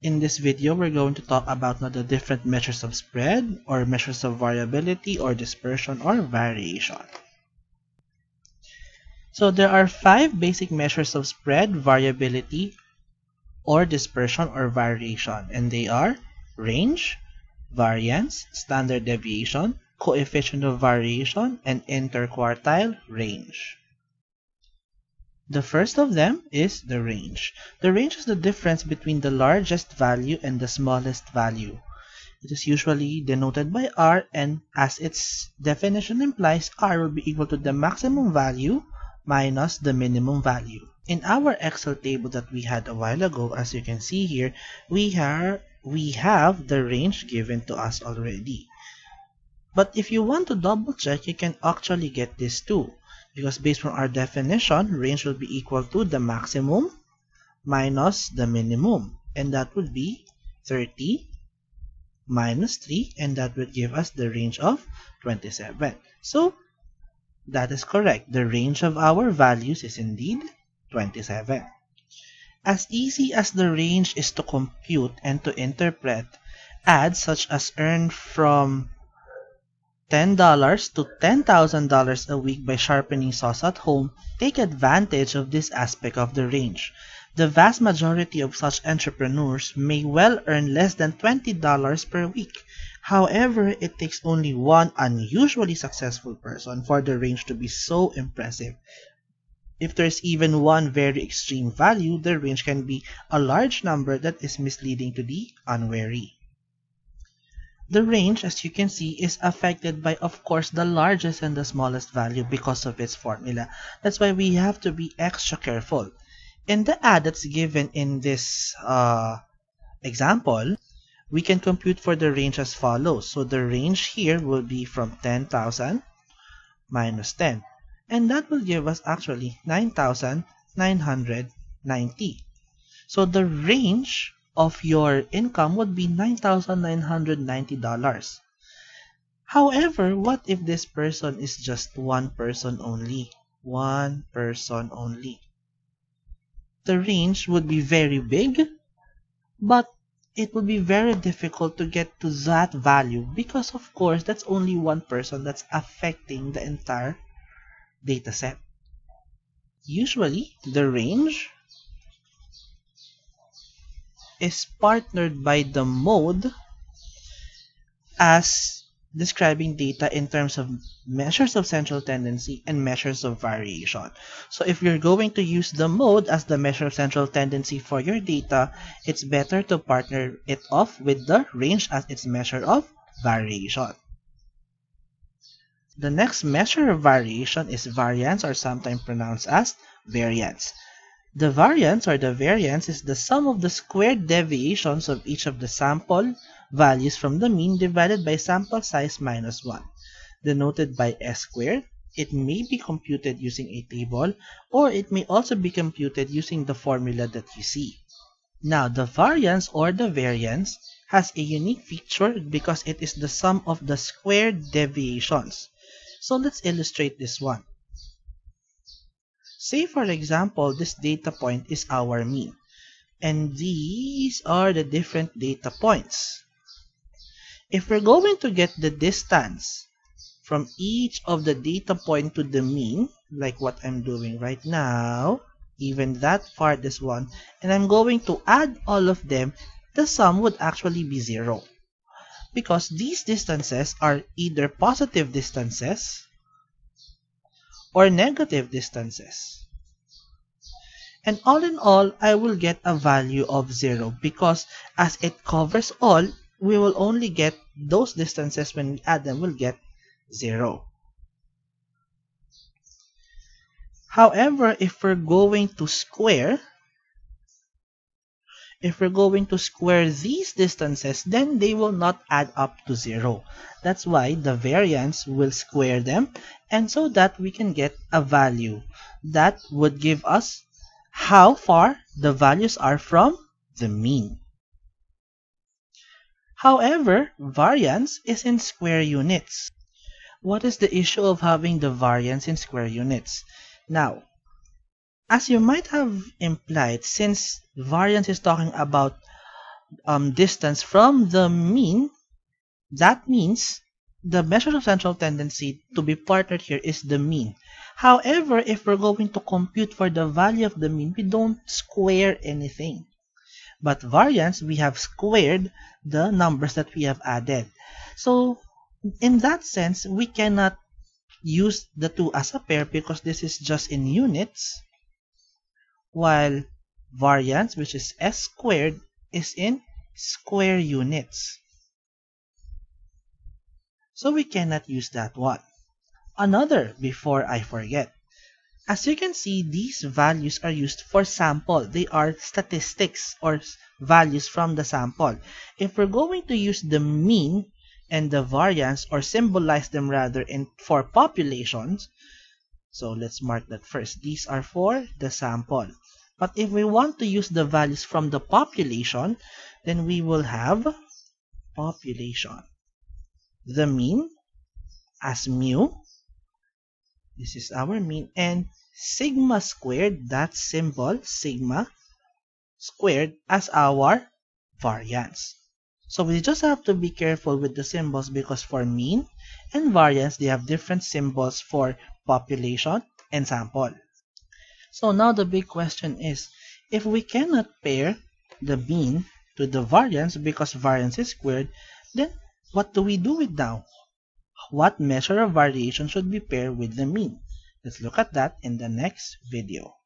In this video, we're going to talk about the different measures of spread or measures of variability or dispersion or variation. So there are five basic measures of spread, variability, or dispersion or variation and they are range, variance, standard deviation, coefficient of variation, and interquartile range. The first of them is the range. The range is the difference between the largest value and the smallest value. It is usually denoted by R and as its definition implies, R will be equal to the maximum value minus the minimum value. In our Excel table that we had a while ago, as you can see here, we have, we have the range given to us already. But if you want to double check, you can actually get this too because based on our definition, range will be equal to the maximum minus the minimum. And that would be 30 minus 3 and that would give us the range of 27. So that is correct. The range of our values is indeed 27. As easy as the range is to compute and to interpret, ads such as earn from $10 to $10,000 a week by sharpening saws at home take advantage of this aspect of the range. The vast majority of such entrepreneurs may well earn less than $20 per week. However, it takes only one unusually successful person for the range to be so impressive. If there's even one very extreme value, the range can be a large number that is misleading to the unwary. The range, as you can see, is affected by, of course, the largest and the smallest value because of its formula. That's why we have to be extra careful. In the ad that's given in this uh, example, we can compute for the range as follows. So the range here will be from 10,000 minus 10. And that will give us actually 9,990. So the range of your income would be $9,990. However, what if this person is just one person only? One person only. The range would be very big, but it would be very difficult to get to that value because of course that's only one person that's affecting the entire data set. Usually, the range is partnered by the mode as describing data in terms of measures of central tendency and measures of variation. So if you're going to use the mode as the measure of central tendency for your data, it's better to partner it off with the range as its measure of variation. The next measure of variation is variance or sometimes pronounced as variance. The variance or the variance is the sum of the squared deviations of each of the sample values from the mean divided by sample size minus 1, denoted by S squared. It may be computed using a table or it may also be computed using the formula that you see. Now, the variance or the variance has a unique feature because it is the sum of the squared deviations. So let's illustrate this one. Say for example, this data point is our mean. And these are the different data points. If we're going to get the distance from each of the data point to the mean, like what I'm doing right now, even that far this one, and I'm going to add all of them, the sum would actually be zero. Because these distances are either positive distances or negative distances. And all in all, I will get a value of 0 because as it covers all, we will only get those distances when we add them, we'll get 0. However, if we're going to square, if we're going to square these distances, then they will not add up to 0. That's why the variance will square them and so that we can get a value that would give us how far the values are from the mean. However, variance is in square units. What is the issue of having the variance in square units? Now, as you might have implied, since variance is talking about um, distance from the mean, that means the measure of central tendency to be partnered here is the mean. However, if we're going to compute for the value of the mean, we don't square anything. But variance, we have squared the numbers that we have added. So, in that sense, we cannot use the two as a pair because this is just in units, while variance, which is s squared, is in square units. So we cannot use that one. Another, before I forget. As you can see, these values are used for sample. They are statistics or values from the sample. If we're going to use the mean and the variance or symbolize them rather in for populations, so let's mark that first. These are for the sample. But if we want to use the values from the population, then we will have population. The mean as mu. This is our mean. And sigma squared, that symbol, sigma squared as our variance. So we just have to be careful with the symbols because for mean and variance, they have different symbols for population and sample. So now the big question is, if we cannot pair the mean to the variance because variance is squared, then what do we do with now? What measure of variation should be paired with the mean? Let's look at that in the next video.